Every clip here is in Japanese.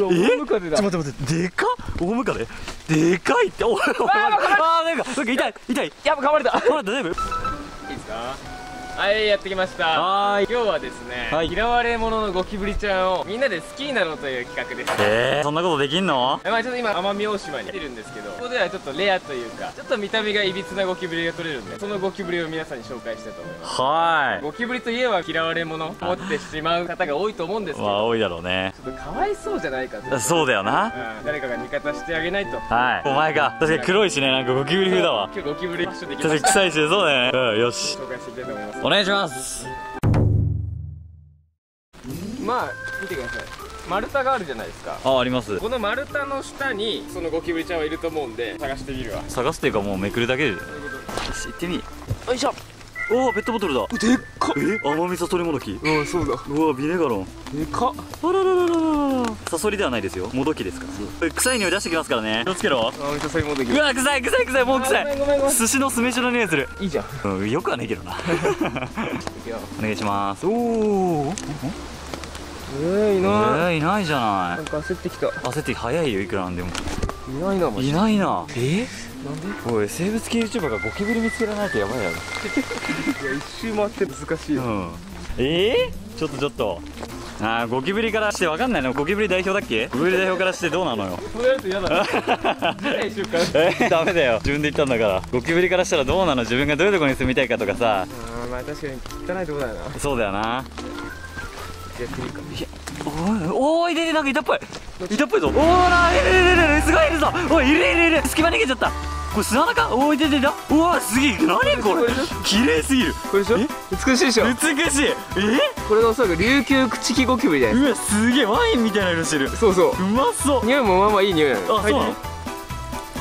うわえ？大ムカデだ。ちょっと待って待ってでかっ？大ムカデでかいって。おいおいあーなんかなんか痛い痛い。やっぱ噛まれた。ほら大丈夫？いいですか？はいやってきました。はーい。今日はですね、はい。嫌われ者のゴキブリちゃんをみんなで好きになろうという企画です。えー、そんなことできんの？まあちょっと今奄美大島に来てるんですけどここではちょっとレアというかちょっと見た目がいびつなゴキブリが取れるんでそのゴキブリを皆さんに紹介したいと思います。はゴキブリといえば嫌われ者思ってしまう方が多いと思うんですけどいまあ多いだろうね。ちょっとかわいそうじゃないかと、そうだよな。うん、誰かが味方してあげないと。はい。お前か。確かに黒いしねなんかゴキブリ風だわ。今日ゴキブリファッションでき確かにました臭いしそうね。うんよし。紹介していきたいと思いますお願いします。まあ見てください。丸太があるじゃないですか。ああります。この丸太の下にそのゴキブリちゃんはいると思うんで探してみるわ。探すっていうかもうめくるだけで。よし行ってみよいしょ。おおペットボトルだ。でっかえ甘みサソリモドキうんそうだ。うわビネガロン。でかっ。あらららサソリではないですよ。モドキですから。臭い匂い出してきますからね。気をつけろ。あめっちゃものでうわ臭い臭い臭いもう臭い。寿司の酢飯の匂いする。いいじゃん。うんよくはねえけどな。お願いします。おおえー、いえなー、いないじゃい。なないんか焦ってきた。い焦って早いよいくらなんでもないなマジいないな。え？なんで？おい生物系 YouTuber がゴキブリ見つけられないとやばいやろ。いや一周回って難しいよ。うんえー、ちょっとちょっと。あーゴキブリからしてわかんないの？ゴキブリ代表だっけ？ゴキブリ代表からしてどうなのよ？それやると嫌だ えー、ダメだよ。自分で言ったんだから。ゴキブリからしたらどうなの？自分がどういうところに住みたいかとかさ。あーまあ確かに汚いとこだよな。やそうだよな。ってみるかおいおーいででなんかいたっぽい。いたっぽいぞ。おーらいるいるいるいるすごいいるぞ。おいいるいるいる。隙間逃げちゃったこれ砂中おいででだうわすげえ。何これ？綺麗すぎる。これでしょ？え？美しいでしょ？美しい。え？これがおそらく琉球朽木ゴキブリじゃないうわすげえ。ワインみたいな色してる。そうそう。うまそう。匂いもまあまあいい匂い。なのあそうなの？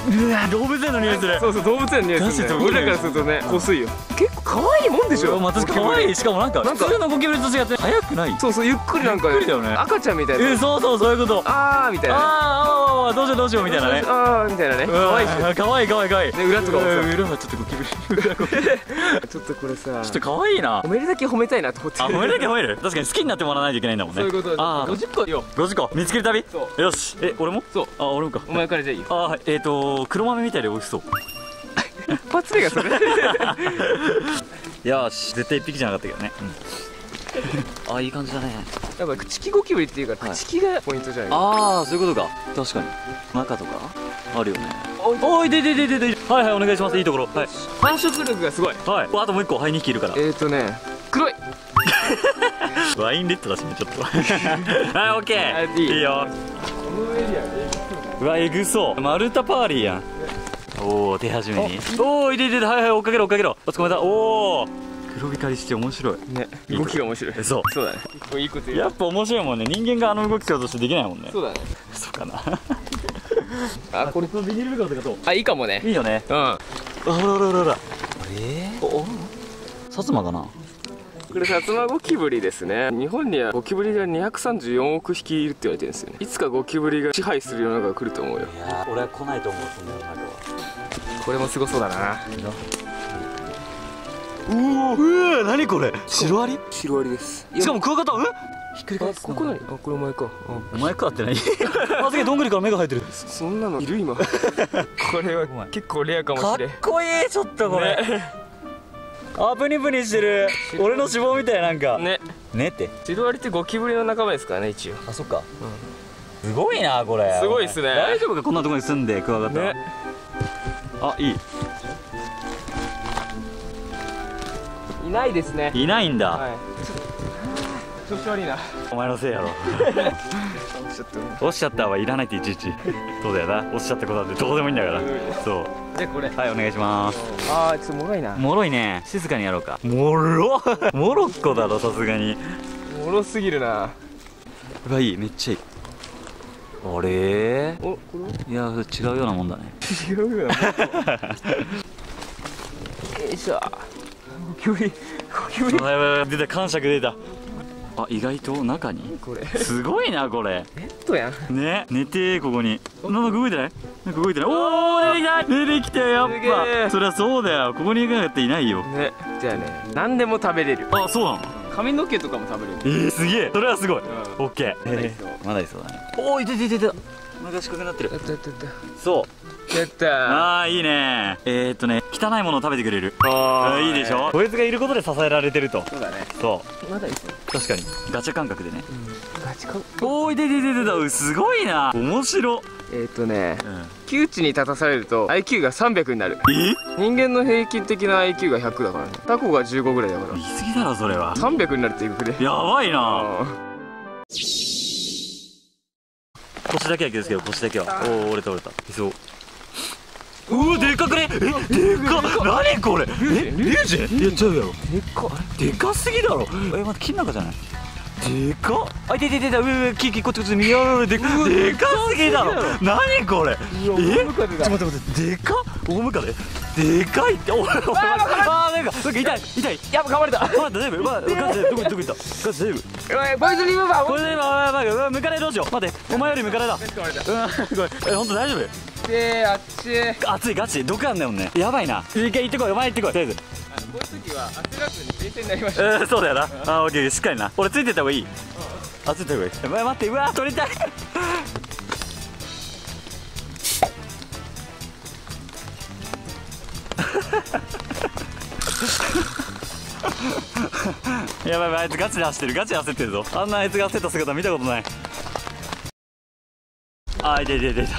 うわ動物園の匂いする。そうそう動物園の匂いするんだよ確かに俺らからするとね香水よ。結構可愛いもんでしょ？まあ確かに可愛い。しかもなんかなんか普通のゴキブリと違って早くない？そうそうゆっくりなんかゆっくりだよね。赤ちゃんみたいな。えそうそうそういうこと。あーみたいなね。あーあーあーどうしようどうしようみたいなね。あーみたいなね。可愛いし。いかわいいかわい。いかわいいね裏とかも裏はちょっとゴキブリ。ち ちょっとこれさ。ょっとかわいいな。褒めるだけ褒めたいなと思って。あ褒めるだけ褒める。確かに好きになってもらわないといけないんだもんね。そういうことあー。50個よ50個見つける旅？そよし。え俺も？そう。あ俺もか。お前からじゃあいいよ。あはいえっと黒豆みたいで美味しそう。一発目がそれ。よし。絶対一匹じゃなかったけどねあいい感じだね。やっぱ朽木ゴキブリっていうかはい。朽木がポイントじゃない？かああそういうことか。確かに。中とか？あるよね。おいででででで。はいはいお願いします。いいところ。はい。繁殖力がすごい。はい。あともう一個肺に匹いるから。えーとね黒い。ワインレッドだしねちょっと。はいオッケあー。いいいいよ。このエリアうわえぐそう。マルタパーリーやん。おお手始めに。お。おいでいでいで。はいはい追っかけろ追っかけろ。お疲れ様だおお黒光りして面白い。ね動きが面白い。えそう。そうだね。これいいこと言う。やっぱ面白いもんね。人間があの動きしようとしてできないもんね。そうだね。そうかな。あこれこのビニール袋とかどう？あいいかもね。いいよね。うん。あほらほらほらほら。えー、おお薩摩かな？これサツマゴキブリですね。日本にはゴキブリが234億匹いるって言われてるんですよね。いつかゴキブリが支配する世の中が来ると思うよ。いや俺は来ないと思うそんな世の中は。これもすごそうだな。うおうわ何これ？シロアリ？シロアリです。しかもクワガタ？うん？ひっくりあ返すここ何あこれお前か。あお前かって何 あすげえどんぐりから目が生えてる。そんなのいる今。これは結構レアかもかっしれん。こいいちょっとこれ、あプニプニしてる。俺の脂肪みたいなんか。ね。ねって。シロアリってゴキブリの仲間ですからね一応。あそっか、すごいなこれ。すごいっすね。大丈夫かこんなところに住んでクワガタ、ね。あいいいないですね。いないんだ、はい。調子悪いな。お前のせいやろ。ちょっと。落ちちゃったはいらないっていちいち。そうだよな。落ちちゃったことなんてどうでもいいんだから。うんそう。じゃあこれ。はいお願いします。ああちょっともろいな。もろいね。静かにやろうか。もろモロッコだろさすがに。もろすぎるな。うわいい。めっちゃいい。あれ？おこいや違うようなもんだね。れ 違うよな よいしょ。ゴキブリゴキブリあやばいやばい出た感触出た。あ意外と中に？これ。すごいなこれ。ベッドやん。ね寝てここに。なんか動いてない？なんか動いてない？おお出てきた出てきたよやっぱ。そりゃそうだよ。ここに行かなかったらいないよ。ねじゃあね何でも食べれる。あそうなの？髪の毛とかも食べれるえー、すげえ。それはすごい、ん。オッケー。まだいそう。まだいそうだね。おおいててててお腹四角くなってる。やったやったやっそう。たやったああいいね。えー、っとね汚いものを食べてくれる。ああーいいでしょ？こいつがいることで支えられてると。そうだね。そう。まだいそう確かに。ガチャ感覚でね。ガチかおーいてててててすごいな。面白。えーっとねうん。窮地に立たされると IQ が300になる。え？人間の平均的な IQ が100だからね。タコが15ぐらいだから。言い過ぎだろそれは。300になるっていうくれやばいな。あ腰だけは気をつけよう腰だけは。おお折れた折れた。いそううわでかくね？えでかっ何これ？えリュウジ？いやちゃうやろ。でっか。でかすぎだろ。え待って木の中じゃない？でか？っあいててててうわ木木こっちこっち右やられででかすぎだろ。何これ？え？ちょっと待って待ってでか？っ大ムカデでかいって？おいおいあーなんかなんか痛い。痛いやっぱ噛まれたあ大丈夫？まあガチでどこどこ行った？ガチ大丈夫？おいボイスリムーバーこれで今やばいやばいムカデどうしよう待ってお前よりムカデだ噛まれたうわすごいえ本当大丈夫であっち。熱いガチ毒あんだよね。やばいな。一回行ってこい。お前行ってこい。とりあえず。あのこういう時は焦らずに冷静になりましえょうー、そうだよな。あーオッケー。しっかりな。俺ついてった方がいい。あついてった方がい。いえ待ってうわ取りたい。やばいあいつガチで走ってる。ガチで焦ってるぞ。あんなあいつが焦った姿見たことない。あーいたいたいたいた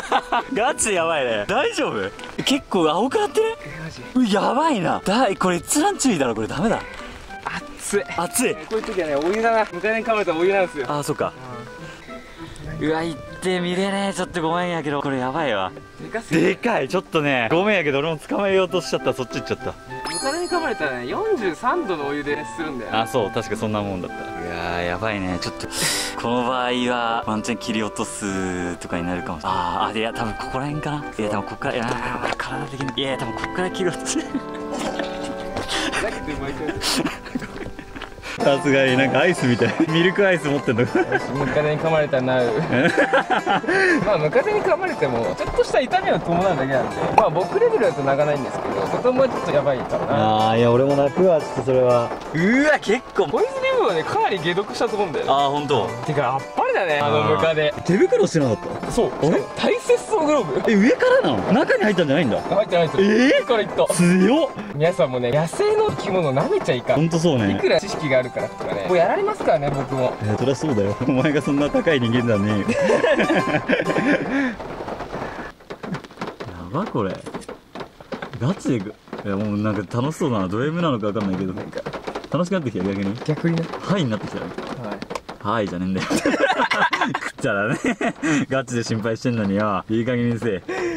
ガチやばいね。大丈夫？結構青くなってる？マジうやばいな。だいこれ閲覧注意だろこれダメだ。熱い。熱い。こういう時はねお湯だな。迎えに噛まれたらお湯なんですよ。あーそっか。うわ行って見れねえ。ちょっとごめんやけどこれやばいわ。でかすぎる。でかい。ちょっとねごめんやけど俺も捕まえようとしちゃった。そっち行っちゃった。迎えに噛まれたらね43度のお湯で熱するんだよ。あそう。確かそんなもんだった。いややばいね。ちょっとこの場合はワンチャン切り落とすとかになるかもしれない。あーあいや多分ここら辺かな。いや多分ここからいやー体的に。いや多分ここから切り落とす。さすがになんかアイスみたい。ミルクアイス持ってんのムカデに噛まれたらなう。まあムカデに噛まれてもちょっとした痛みを伴うだけなんで。まあ僕レベルだと泣かないんですけど子供はちょっとやばいからな。ああいや俺も泣くわちょっとそれは。うわ結構。ボイズリムはねかなり解毒したと思うんだよね。ああ本当。てかあっぱれだね。あのムカデ。手袋してなかった？そう。あれ？大切そうグローブ。え上からなの？中に入ったんじゃないんだ。入ってないですよえー？上からいった。強っ。皆さんもね野生の生き物舐めちゃいかん。ほんとそうね。いくら知識があるからとかね。もうやられますからね僕も。えー、そりゃそうだよ。お前がそんな高い人間だね やばこれ。ガチでいやもうなんか楽しそうだな。ド M なのか分かんないけど。なんか楽しくなってきたよ逆に。逆にね。ハイになってきたよ。はい。はいじゃねえんだよたらね ガチで心配してんのによ。いい加減にせえ。